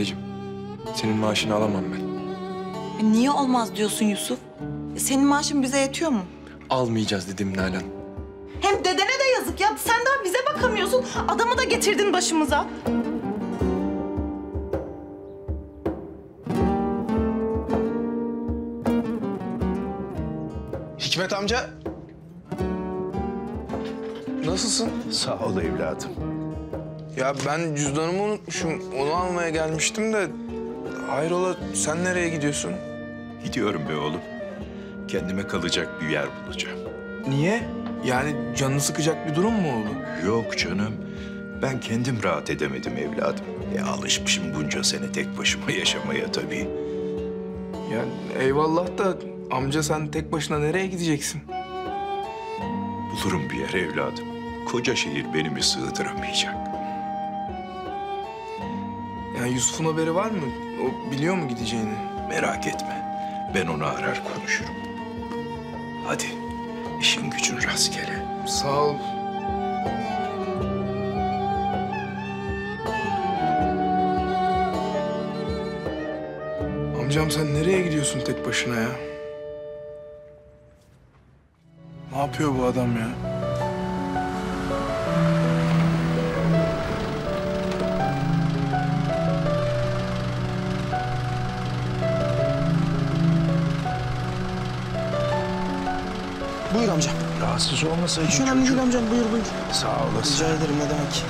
dedeciğim. Senin maaşını alamam ben. E, Niye olmaz diyorsun Yusuf? E, Senin maaşın bize yetiyor mu? Almayacağız dedim Nalan. Hem dedene de yazık ya. Sen daha bize bakamıyorsun. Adamı da getirdin başımıza. Hikmet amca. Nasılsın? Sağ ol evladım. Ya ben cüzdanımı unutmuşum. Onu almaya gelmiştim de... Hayrola sen nereye gidiyorsun? Gidiyorum be oğlum. Kendime kalacak bir yer bulacağım. Niye? Yani canını sıkacak bir durum mu oldu? Yok canım. Ben kendim rahat edemedim evladım. E alışmışım bunca sene tek başıma yaşamaya tabii. Ya eyvallah da amca sen tek başına nereye gideceksin? Bulurum bir yer evladım. Koca şehir beni mi sığdıramayacak? Yani Yusuf'un haberi var mı? O biliyor mu gideceğini? Merak etme. Ben onu arar konuşurum. Hadi işin gücün rastgele. Sağ ol. Amcam sen nereye gidiyorsun tek başına ya? Ne yapıyor bu adam ya? Buyur amcam. Rahatsız olmasaydın Hiç önemli değil amcam. Buyur buyur. Sağ olasın. Rica ederim ne demek.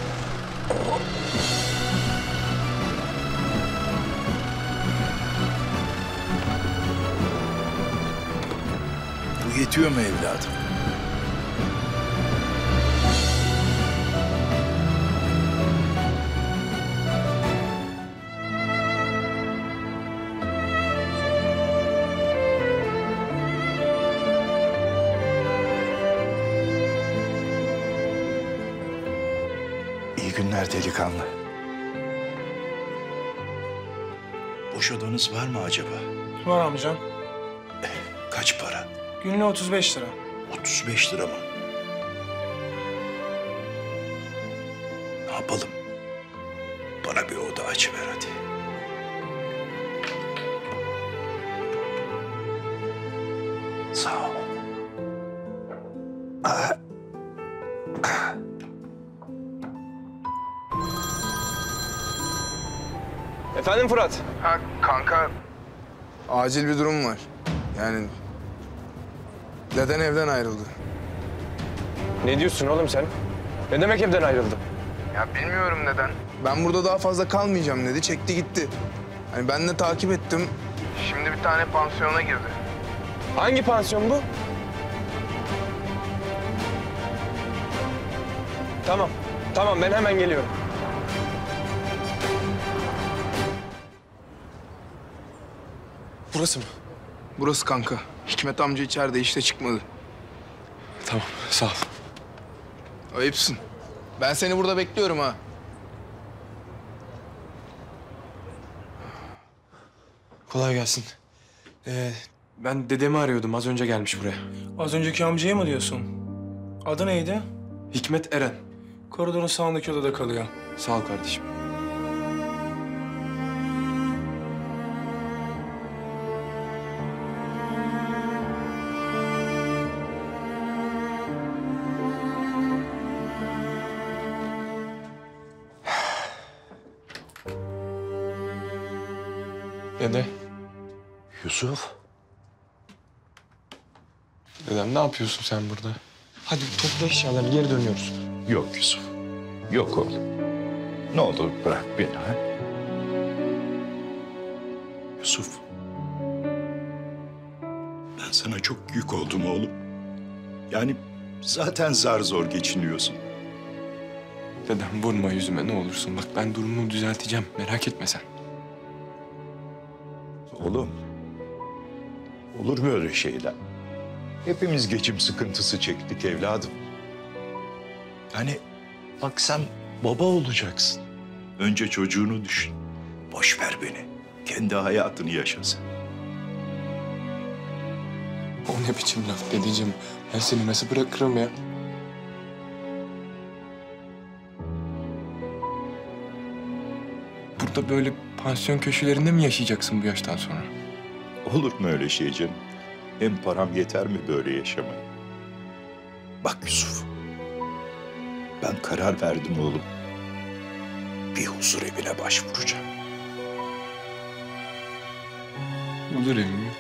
Bu yetiyor mu evladım? Günler delikanlı. Boş odanız var mı acaba? Var amcam. Kaç para? Günlüğü 35 lira. 35 lira mı? Ne yapalım? Bana bir oda açıver hadi. Sağ ol. Efendim Fırat? Ha kanka. Acil bir durum var. Yani... Deden evden ayrıldı. Ne diyorsun oğlum sen? Ne demek evden ayrıldı? Ya bilmiyorum neden. Ben burada daha fazla kalmayacağım dedi. Çekti gitti. Hani ben de takip ettim. Şimdi bir tane pansiyona girdi. Hangi pansiyon bu? Tamam. Tamam ben hemen geliyorum. Burası mı? Burası kanka. Hikmet amca içeride işte çıkmadı. Tamam sağ ol. Ayıpsın. Ben seni burada bekliyorum ha. Kolay gelsin. Ee, ben dedemi arıyordum. Az önce gelmiş buraya. Az önceki amcayı mı diyorsun? Adı neydi? Hikmet Eren. Koridorun sağındaki odada kalıyor. Sağ ol kardeşim. Dede, Yusuf. dedem ne yapıyorsun sen burada? Hadi topla eşyalarını geri dönüyoruz. Yok Yusuf. Yok oğlum. Ne olur bırak beni ha. Yusuf. Ben sana çok yük oldum oğlum. Yani zaten zar zor geçiniyorsun. Dedem vurma yüzüme ne olursun. Bak ben durumumu düzelteceğim. Merak etme sen. Oğlum. Olur mu öyle şeyler? Hepimiz geçim sıkıntısı çektik evladım. Hani bak sen baba olacaksın. Önce çocuğunu düşün. Boş ver beni. Kendi hayatını yaşa sen. O ne biçim laf dedeciğim. Ben seni nasıl bırakırım ya? Burada böyle pansiyon köşelerinde mi yaşayacaksın bu yaştan sonra? Olur mu öyle şey canım? Hem param yeter mi böyle yaşamaya? Bak Yusuf. Ben karar verdim oğlum. Bir huzur evine başvuracağım. Olur evi mi?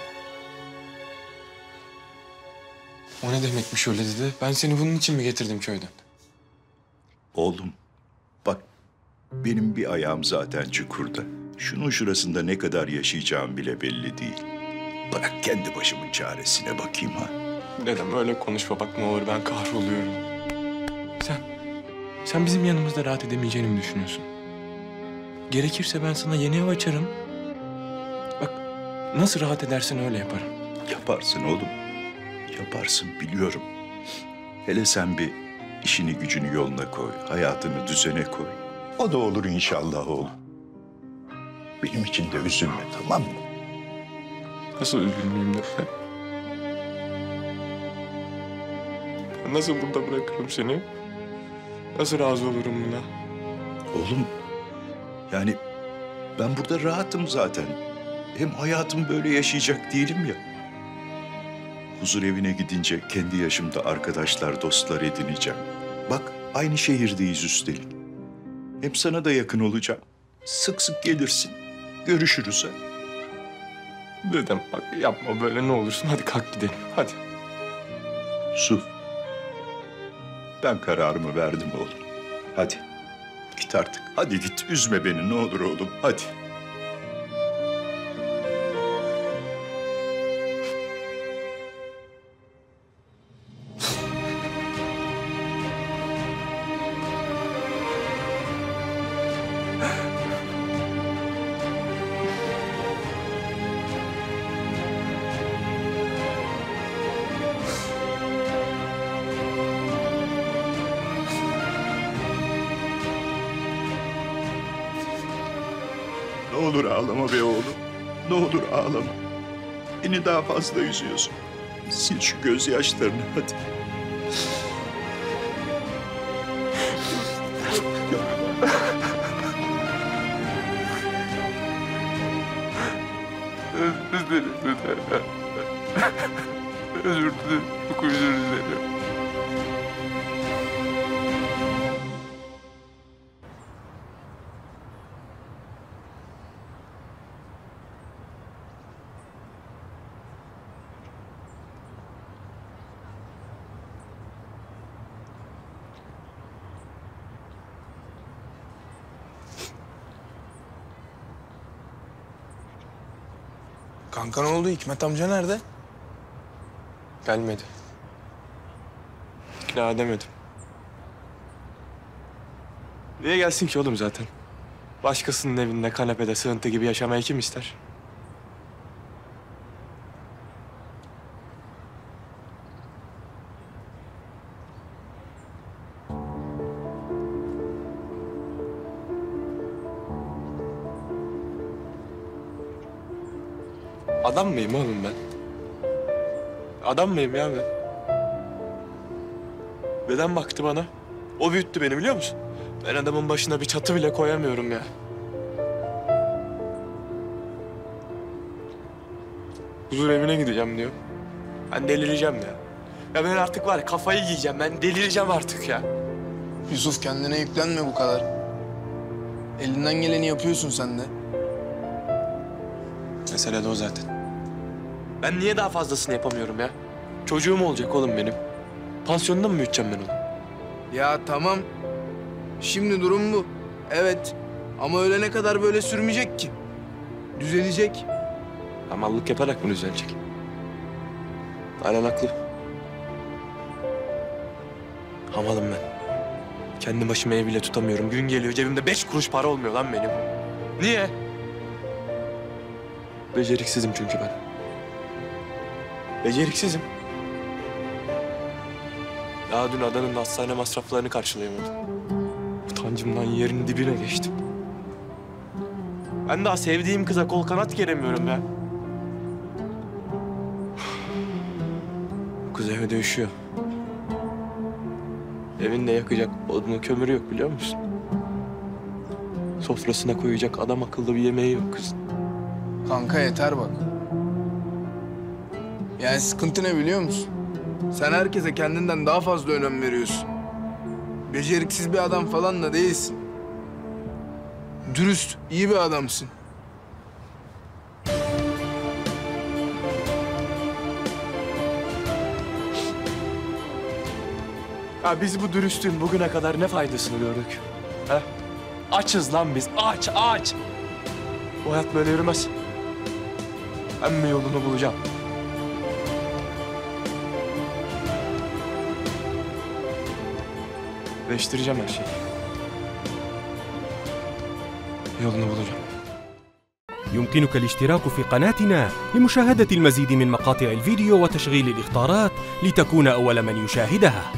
O ne demekmiş öyle dedi? Ben seni bunun için mi getirdim köyden? Oğlum bak benim bir ayağım zaten çukurda. Şunun şurasında ne kadar yaşayacağım bile belli değil. Bırak kendi başımın çaresine bakayım ha. Dedem öyle konuşma bak ne olur ben kahroluyorum. Sen, sen bizim yanımızda rahat edemeyeceğini mi düşünüyorsun? Gerekirse ben sana yeni ev açarım. Bak nasıl rahat edersen öyle yaparım. Yaparsın oğlum. Yaparsın biliyorum. Hele sen bir işini gücünü yoluna koy. Hayatını düzene koy. O da olur inşallah oğlum. Benim için de üzülme tamam mı? Nasıl üzülmeyeyim? Ben Nasıl burada bırakırım seni? Nasıl razı olurum buna? Oğlum yani ben burada rahatım zaten. Hem hayatım böyle yaşayacak değilim ya. Huzur evine gidince kendi yaşımda arkadaşlar, dostlar edineceğim. Bak aynı şehirdeyiz üstelik. Hem sana da yakın olacağım. Sık sık gelirsin. Görüşürüz ha. Dedem bak yapma böyle ne olursun. Hadi kalk gidelim. Hadi. Su. Ben kararımı verdim oğlum. Hadi. Git artık. Hadi git. Üzme beni ne olur oğlum. Hadi. Olur ağlama be oğlum. Ne olur ağlama. Beni daha fazla üzüyorsun. Sil şu gözyaşlarını hadi. Özür dilerim. Özür dilerim. Çok özür dilerim. Kanka ne oldu? Hikmet amca nerede? Gelmedi. İkna edemedim. Niye gelsin ki oğlum zaten? Başkasının evinde kanepede sığıntı gibi yaşamayı kim ister? Adam mıyım oğlum ben? Adam mıyım ya ben? Neden baktı bana? O büyüttü beni biliyor musun? Ben adamın başına bir çatı bile koyamıyorum ya. Huzur evine gideceğim diyor. Ben delireceğim ya. Ya ben artık var kafayı yiyeceğim. Ben delireceğim artık ya. Yusuf kendine yüklenme bu kadar. Elinden geleni yapıyorsun sen de. Mesele de o zaten. Ben niye daha fazlasını yapamıyorum ya? Çocuğum olacak oğlum benim. Pansiyonda mı büyüteceğim ben onu? Ya tamam. Şimdi durum bu. Evet. Ama ölene kadar böyle sürmeyecek ki. Düzelecek. Hamallık yaparak mı düzelecek? Aynen haklı. Hamalım ben. Kendi başıma ev bile tutamıyorum. Gün geliyor cebimde beş kuruş para olmuyor lan benim. Niye? Beceriksizim çünkü ben. Beceriksizim. Daha dün adanın hastane masraflarını karşılayamadım. Utancımdan yerin dibine geçtim. Ben daha sevdiğim kıza kol kanat geremiyorum ya. Bu kız evde üşüyor. Evinde yakacak odunu kömürü yok biliyor musun? Sofrasına koyacak adam akıllı bir yemeği yok kızın. Kanka yeter bak. Yani sıkıntı ne biliyor musun? Sen herkese kendinden daha fazla önem veriyorsun. Beceriksiz bir adam falan da değilsin. Dürüst, iyi bir adamsın. Ya biz bu dürüstlüğün bugüne kadar ne faydasını gördük? He? Açız lan biz, aç, aç. Bu hayat böyle yürümez. Bir yolunu bulacağım. Değiştireceğim her şeyi. Yolunu bulacağım. يمكنك الاشتراك في قناتنا لمشاهدة المزيد من مقاطع الفيديو وتشغيل الإخطارات لتكون أول من يشاهدها